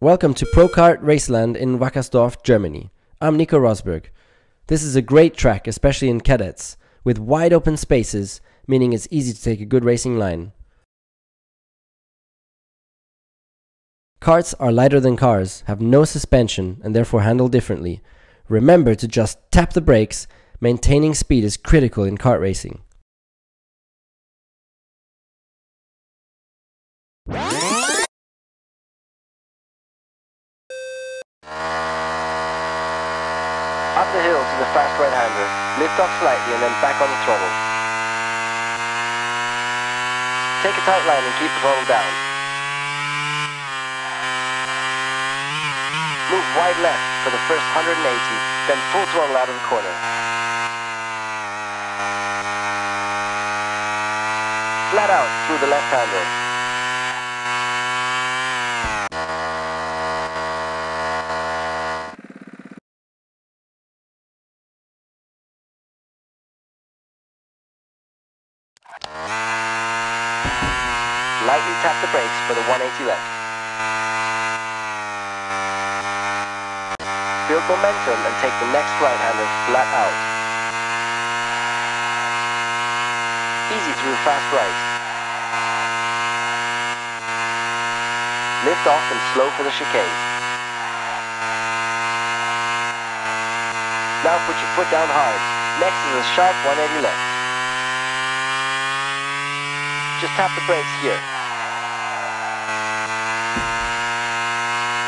Welcome to Prokart Raceland in Wackersdorf, Germany. I'm Nico Rosberg. This is a great track, especially in cadets, with wide open spaces, meaning it's easy to take a good racing line. Karts are lighter than cars, have no suspension, and therefore handle differently. Remember to just tap the brakes, maintaining speed is critical in kart racing. Up the hill to the fast right-hander. Lift off slightly and then back on the throttle. Take a tight line and keep the throttle down. Move wide left for the first 180, then full throttle out of the corner. Flat out through the left-hander. Lightly tap the brakes for the 180 left. Build momentum and take the next right-hander flat out. Easy through fast right. Lift off and slow for the chicane. Now put your foot down hard. Next is a sharp 180 left. Just tap the brakes here.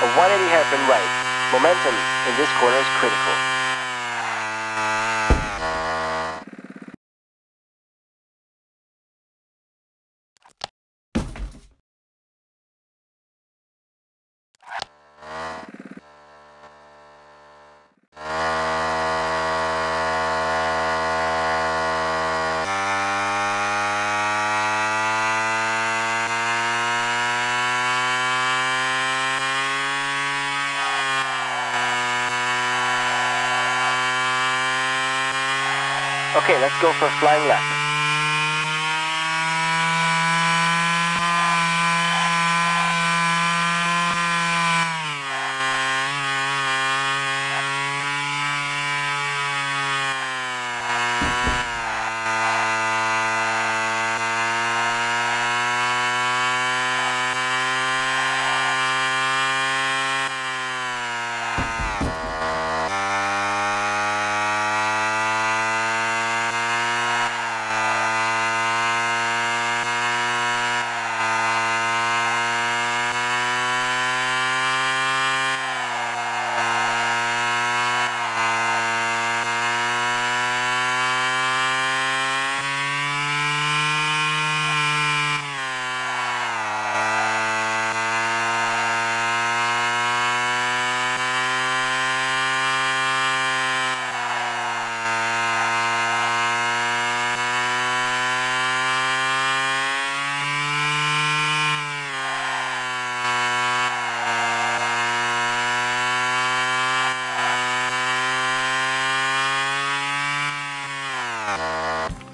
A 180 hairpin right. Momentum in this corner is critical. Okay, let's go for a flying lap.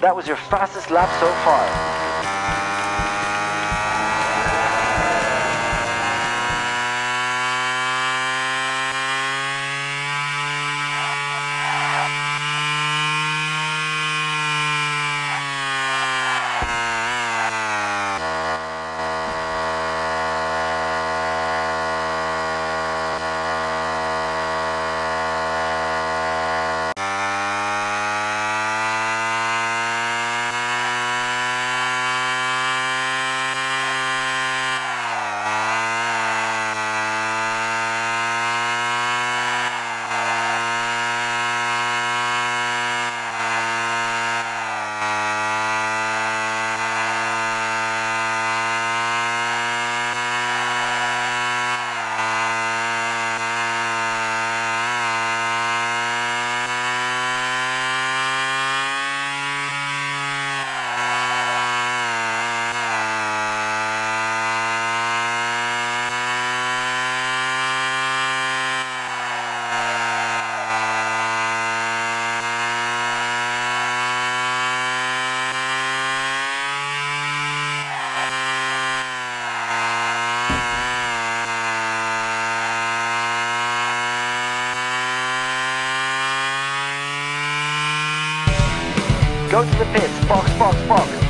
That was your fastest lap so far. Go to the pits. Box, box, box.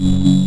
You